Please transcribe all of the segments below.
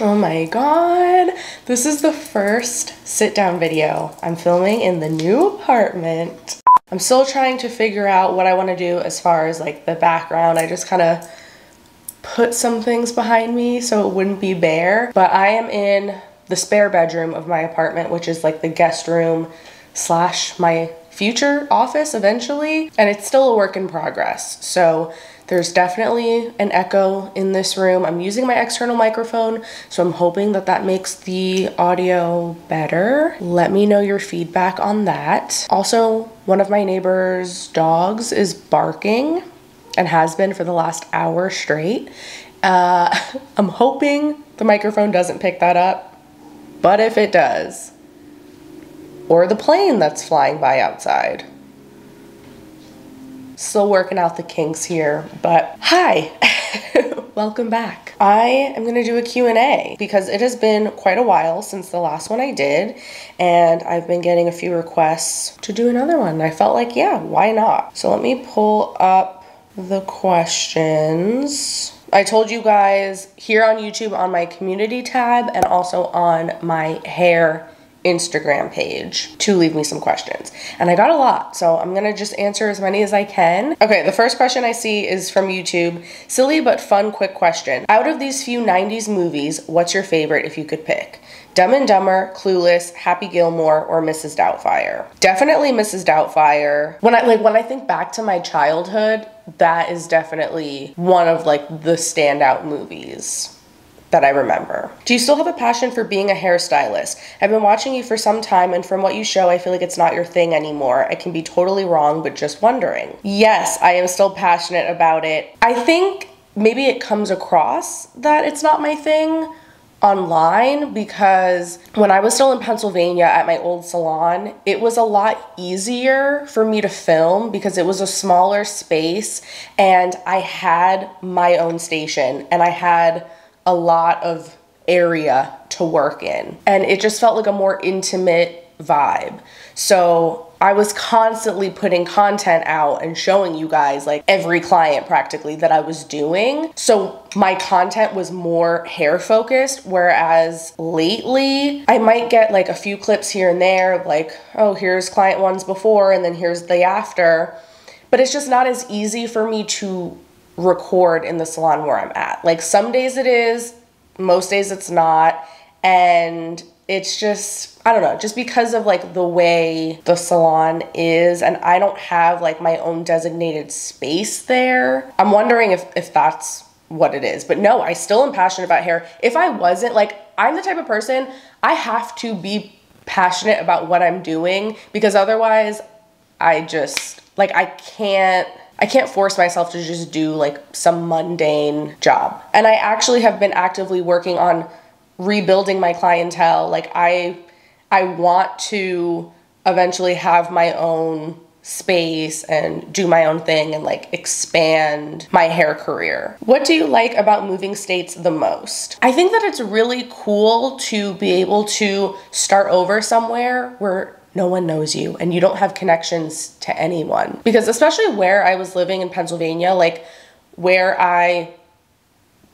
Oh my god, this is the first sit down video I'm filming in the new apartment. I'm still trying to figure out what I want to do as far as like the background. I just kind of put some things behind me so it wouldn't be bare. But I am in the spare bedroom of my apartment, which is like the guest room slash my future office eventually. And it's still a work in progress. So there's definitely an echo in this room. I'm using my external microphone, so I'm hoping that that makes the audio better. Let me know your feedback on that. Also, one of my neighbor's dogs is barking and has been for the last hour straight. Uh, I'm hoping the microphone doesn't pick that up, but if it does, or the plane that's flying by outside, Still working out the kinks here, but hi. Welcome back. I am going to do a Q&A because it has been quite a while since the last one I did and I've been getting a few requests to do another one. I felt like, yeah, why not? So let me pull up the questions. I told you guys here on YouTube on my community tab and also on my hair Instagram page to leave me some questions. And I got a lot, so I'm gonna just answer as many as I can. Okay, the first question I see is from YouTube. Silly but fun, quick question. Out of these few 90s movies, what's your favorite if you could pick? Dumb and Dumber, Clueless, Happy Gilmore, or Mrs. Doubtfire. Definitely Mrs. Doubtfire. When I like when I think back to my childhood, that is definitely one of like the standout movies that I remember. Do you still have a passion for being a hairstylist? I've been watching you for some time, and from what you show, I feel like it's not your thing anymore. I can be totally wrong, but just wondering. Yes, I am still passionate about it. I think maybe it comes across that it's not my thing online because when I was still in Pennsylvania at my old salon, it was a lot easier for me to film because it was a smaller space and I had my own station and I had a lot of area to work in. And it just felt like a more intimate vibe. So I was constantly putting content out and showing you guys like every client practically that I was doing. So my content was more hair focused, whereas lately I might get like a few clips here and there, like, oh, here's client ones before and then here's the after. But it's just not as easy for me to record in the salon where I'm at. Like some days it is, most days it's not. And it's just, I don't know, just because of like the way the salon is and I don't have like my own designated space there. I'm wondering if, if that's what it is. But no, I still am passionate about hair. If I wasn't, like, I'm the type of person, I have to be passionate about what I'm doing because otherwise I just, like, I can't I can't force myself to just do like some mundane job. And I actually have been actively working on rebuilding my clientele. Like I I want to eventually have my own space and do my own thing and like expand my hair career. What do you like about moving states the most? I think that it's really cool to be able to start over somewhere where no one knows you and you don't have connections to anyone. Because especially where I was living in Pennsylvania, like where I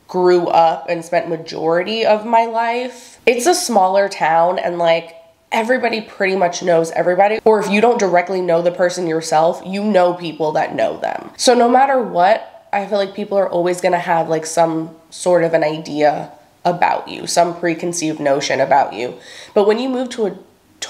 grew up and spent majority of my life, it's a smaller town and like everybody pretty much knows everybody. Or if you don't directly know the person yourself, you know people that know them. So no matter what, I feel like people are always going to have like some sort of an idea about you, some preconceived notion about you. But when you move to a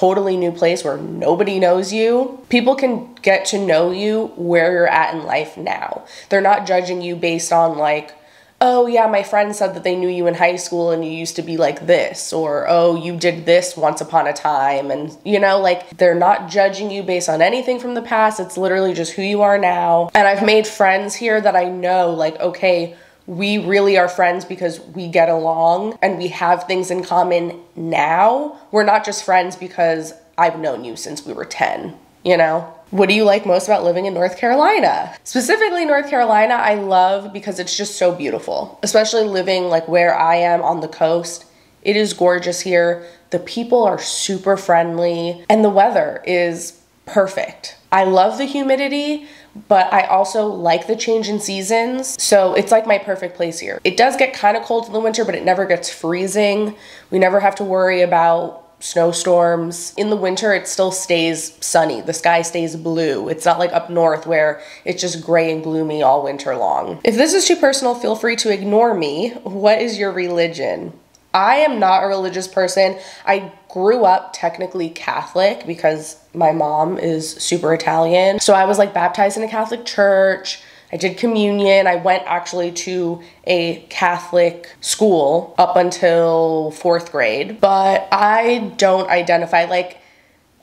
totally new place where nobody knows you, people can get to know you where you're at in life now. They're not judging you based on like, oh yeah, my friend said that they knew you in high school and you used to be like this, or oh, you did this once upon a time. And you know, like they're not judging you based on anything from the past. It's literally just who you are now. And I've made friends here that I know, like, okay, we really are friends because we get along and we have things in common now. We're not just friends because I've known you since we were 10, you know? What do you like most about living in North Carolina? Specifically, North Carolina, I love because it's just so beautiful, especially living like where I am on the coast. It is gorgeous here. The people are super friendly and the weather is perfect. I love the humidity, but I also like the change in seasons. So it's like my perfect place here. It does get kind of cold in the winter, but it never gets freezing. We never have to worry about snowstorms. In the winter, it still stays sunny. The sky stays blue. It's not like up north where it's just gray and gloomy all winter long. If this is too personal, feel free to ignore me. What is your religion? I am not a religious person. I grew up technically Catholic because my mom is super Italian. So I was like baptized in a Catholic church. I did communion. I went actually to a Catholic school up until fourth grade, but I don't identify like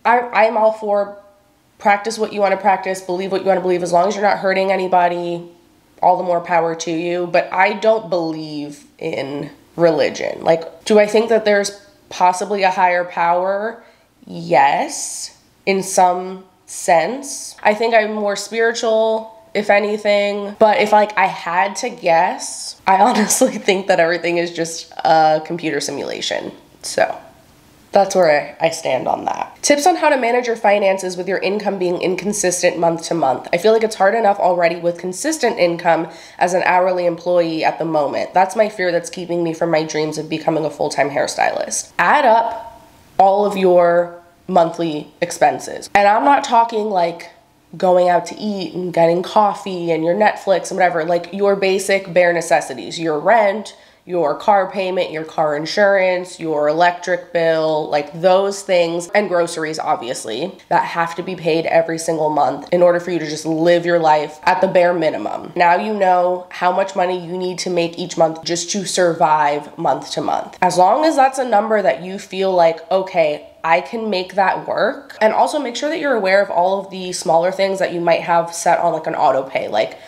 I, I'm all for practice what you want to practice, believe what you want to believe, as long as you're not hurting anybody, all the more power to you. But I don't believe in religion. Like, do I think that there's possibly a higher power? Yes, in some sense. I think I'm more spiritual if anything. But if like I had to guess, I honestly think that everything is just a computer simulation. So that's where I, stand on that. Tips on how to manage your finances with your income being inconsistent month to month. I feel like it's hard enough already with consistent income as an hourly employee at the moment. That's my fear that's keeping me from my dreams of becoming a full time hairstylist. Add up all of your monthly expenses. And I'm not talking like going out to eat and getting coffee and your Netflix and whatever, like your basic bare necessities, your rent, your car payment, your car insurance, your electric bill, like those things, and groceries, obviously, that have to be paid every single month in order for you to just live your life at the bare minimum. Now you know how much money you need to make each month just to survive month to month. As long as that's a number that you feel like, okay, I can make that work. And also make sure that you're aware of all of the smaller things that you might have set on like an auto pay, like,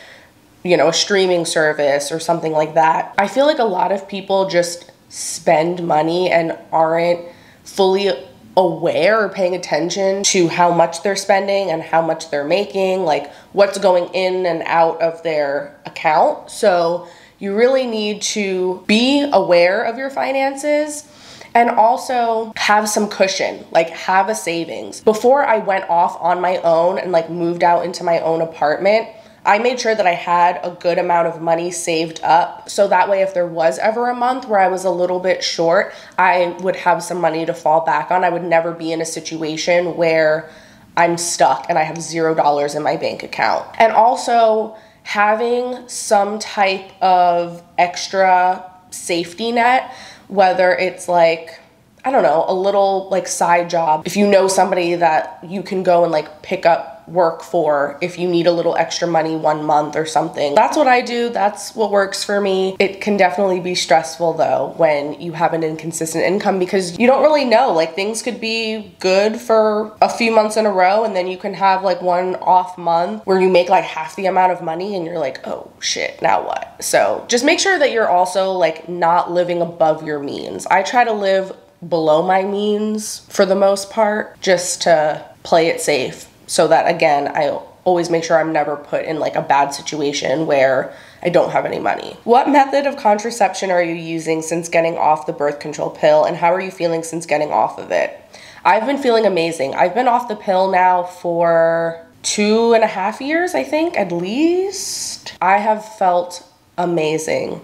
you know, a streaming service or something like that. I feel like a lot of people just spend money and aren't fully aware or paying attention to how much they're spending and how much they're making, like what's going in and out of their account. So you really need to be aware of your finances and also have some cushion, like have a savings. Before I went off on my own and like moved out into my own apartment, I made sure that I had a good amount of money saved up. So that way, if there was ever a month where I was a little bit short, I would have some money to fall back on. I would never be in a situation where I'm stuck and I have zero dollars in my bank account. And also, having some type of extra safety net whether it's like I don't know, a little like side job. If you know somebody that you can go and like pick up work for if you need a little extra money one month or something. That's what I do. That's what works for me. It can definitely be stressful though when you have an inconsistent income because you don't really know. Like things could be good for a few months in a row and then you can have like one off month where you make like half the amount of money and you're like, oh shit, now what? So just make sure that you're also like not living above your means. I try to live below my means for the most part just to play it safe so that again I always make sure I'm never put in like a bad situation where I don't have any money. What method of contraception are you using since getting off the birth control pill and how are you feeling since getting off of it? I've been feeling amazing. I've been off the pill now for two and a half years, I think, at least. I have felt amazing.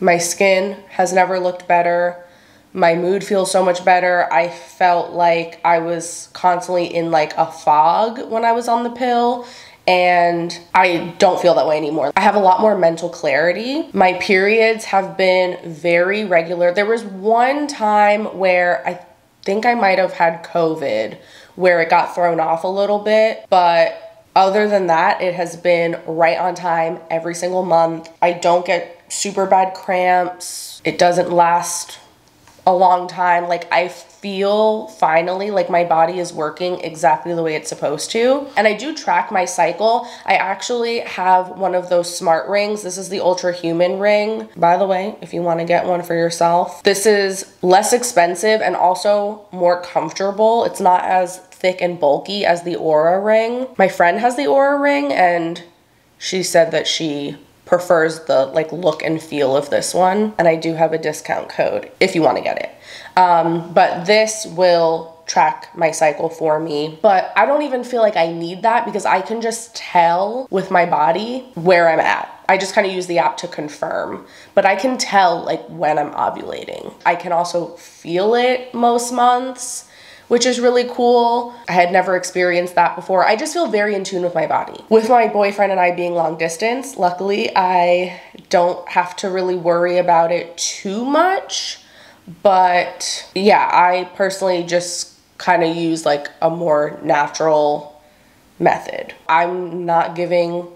My skin has never looked better my mood feels so much better. I felt like I was constantly in like a fog when I was on the pill and I don't feel that way anymore. I have a lot more mental clarity. My periods have been very regular. There was one time where I think I might have had COVID where it got thrown off a little bit, but other than that, it has been right on time every single month. I don't get super bad cramps. It doesn't last a long time. Like I feel finally like my body is working exactly the way it's supposed to. And I do track my cycle. I actually have one of those smart rings. This is the Ultrahuman ring. By the way, if you want to get one for yourself, this is less expensive and also more comfortable. It's not as thick and bulky as the Oura ring. My friend has the Oura ring and she said that she prefers the like look and feel of this one and I do have a discount code if you want to get it. Um, but this will track my cycle for me. But I don't even feel like I need that because I can just tell with my body where I'm at. I just kind of use the app to confirm, but I can tell like when I'm ovulating. I can also feel it most months which is really cool. I had never experienced that before. I just feel very in tune with my body. With my boyfriend and I being long distance, luckily I don't have to really worry about it too much. But yeah, I personally just kind of use like a more natural method. I'm not giving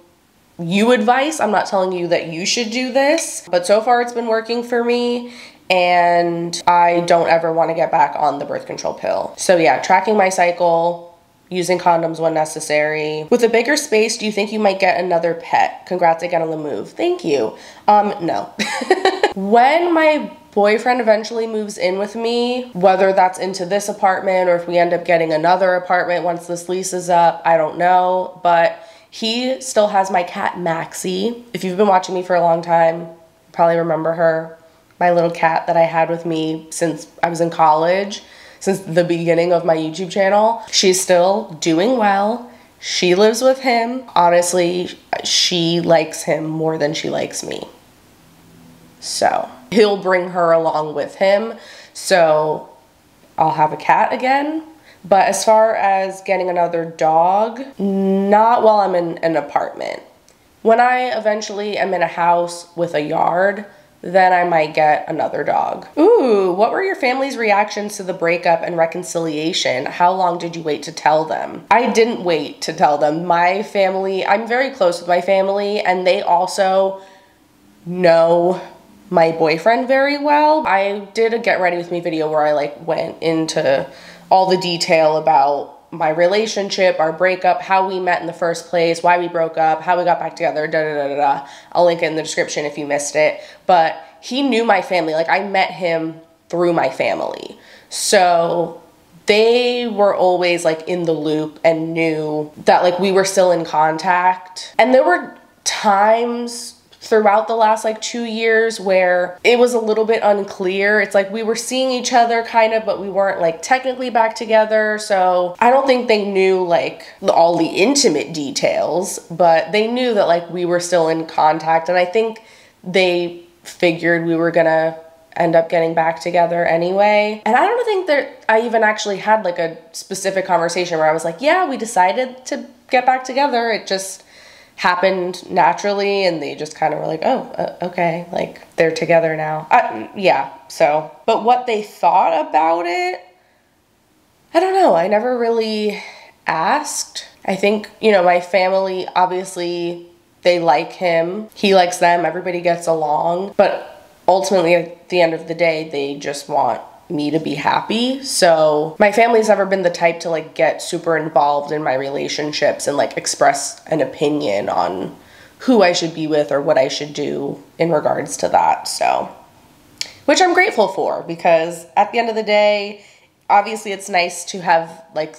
you advice. I'm not telling you that you should do this, but so far it's been working for me and I don't ever want to get back on the birth control pill. So yeah, tracking my cycle, using condoms when necessary. With a bigger space, do you think you might get another pet? Congrats again on the move. Thank you. Um, no. when my boyfriend eventually moves in with me, whether that's into this apartment or if we end up getting another apartment once this lease is up, I don't know. But he still has my cat Maxie. If you've been watching me for a long time, probably remember her. My little cat that I had with me since I was in college, since the beginning of my YouTube channel. She's still doing well. She lives with him. Honestly, she likes him more than she likes me. So he'll bring her along with him. So I'll have a cat again. But as far as getting another dog, not while I'm in an apartment. When I eventually am in a house with a yard, then I might get another dog. Ooh, what were your family's reactions to the breakup and reconciliation? How long did you wait to tell them? I didn't wait to tell them. My family, I'm very close with my family, and they also know my boyfriend very well. I did a get ready with me video where I like went into all the detail about my relationship, our breakup, how we met in the first place, why we broke up, how we got back together, da da da da da. I'll link it in the description if you missed it. But he knew my family. Like I met him through my family. So they were always like in the loop and knew that like we were still in contact. And there were times throughout the last like two years where it was a little bit unclear. It's like we were seeing each other kind of, but we weren't like technically back together. So I don't think they knew like all the intimate details, but they knew that like we were still in contact. And I think they figured we were gonna end up getting back together anyway. And I don't think that I even actually had like a specific conversation where I was like, yeah, we decided to get back together. It just happened naturally and they just kind of were like oh uh, okay like they're together now. I, yeah so but what they thought about it i don't know i never really asked. I think you know my family obviously they like him he likes them everybody gets along but ultimately at the end of the day they just want me to be happy. So my family's never been the type to like get super involved in my relationships and like express an opinion on who I should be with or what I should do in regards to that. So which I'm grateful for because at the end of the day, obviously it's nice to have like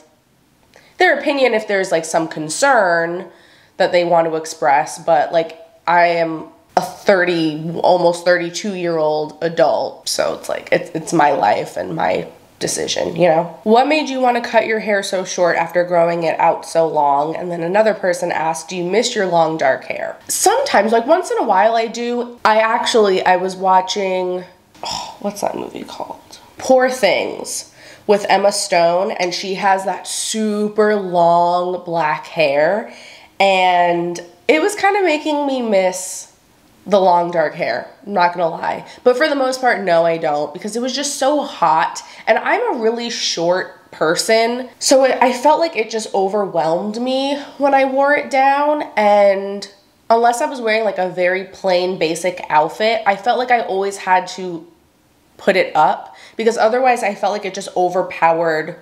their opinion if there's like some concern that they want to express, but like I am a 30 almost 32 year old adult. So it's like it's, it's my life and my decision you know? What made you want to cut your hair so short after growing it out so long? And then another person asked do you miss your long dark hair? Sometimes like once in a while i do. I actually i was watching oh, what's that movie called? Poor things with emma stone and she has that super long black hair. And it was kind of making me miss the long dark hair. I'm not gonna lie. But for the most part, no, I don't because it was just so hot. And I'm a really short person. So it, I felt like it just overwhelmed me when I wore it down. And unless I was wearing like a very plain basic outfit, I felt like I always had to put it up because otherwise I felt like it just overpowered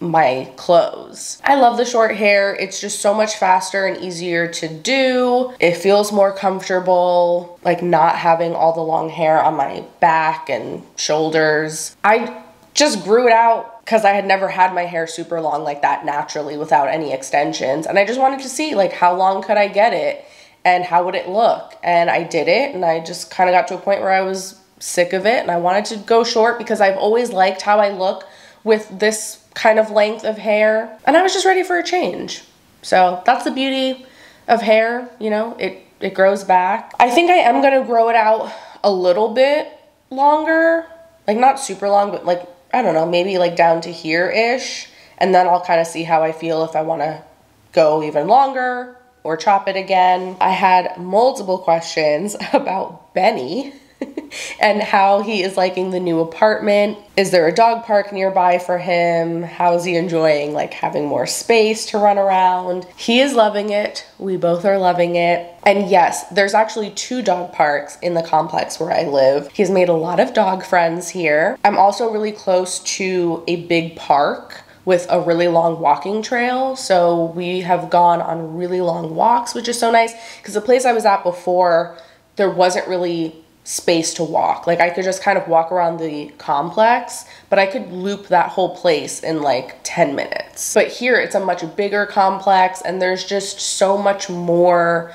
my clothes. I love the short hair. It's just so much faster and easier to do. It feels more comfortable, like not having all the long hair on my back and shoulders. I just grew it out because I had never had my hair super long like that naturally without any extensions. And I just wanted to see like how long could I get it and how would it look? And I did it and I just kind of got to a point where I was sick of it and I wanted to go short because I've always liked how I look with this kind of length of hair. And I was just ready for a change. So that's the beauty of hair, you know, it, it grows back. I think I am gonna grow it out a little bit longer, like not super long, but like, I don't know, maybe like down to here-ish. And then I'll kind of see how I feel if I wanna go even longer or chop it again. I had multiple questions about Benny. and how he is liking the new apartment. Is there a dog park nearby for him? How is he enjoying like having more space to run around? He is loving it. We both are loving it. And yes, there's actually two dog parks in the complex where I live. He's made a lot of dog friends here. I'm also really close to a big park with a really long walking trail. So we have gone on really long walks, which is so nice because the place I was at before, there wasn't really space to walk. Like I could just kind of walk around the complex, but I could loop that whole place in like 10 minutes. But here it's a much bigger complex and there's just so much more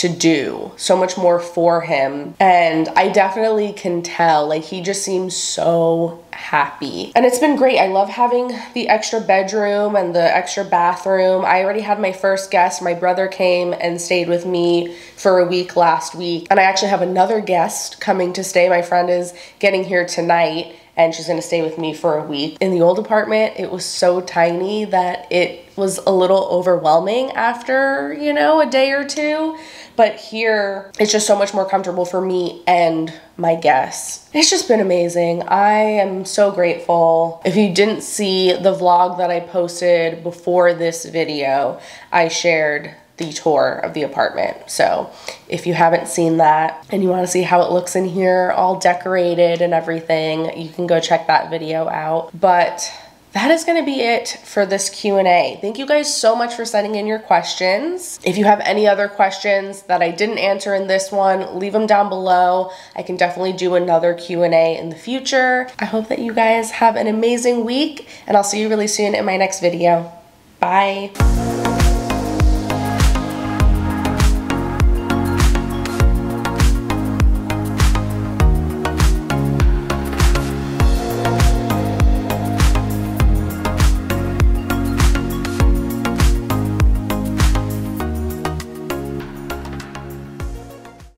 to do, so much more for him. And I definitely can tell, like, he just seems so happy. And it's been great. I love having the extra bedroom and the extra bathroom. I already had my first guest. My brother came and stayed with me for a week last week. And I actually have another guest coming to stay. My friend is getting here tonight and she's gonna stay with me for a week. In the old apartment, it was so tiny that it was a little overwhelming after, you know, a day or two. But here, it's just so much more comfortable for me and my guests. It's just been amazing. I am so grateful. If you didn't see the vlog that I posted before this video, I shared the tour of the apartment. So if you haven't seen that and you want to see how it looks in here, all decorated and everything, you can go check that video out. But that is going to be it for this Q&A. Thank you guys so much for sending in your questions. If you have any other questions that I didn't answer in this one, leave them down below. I can definitely do another Q&A in the future. I hope that you guys have an amazing week and I'll see you really soon in my next video. Bye.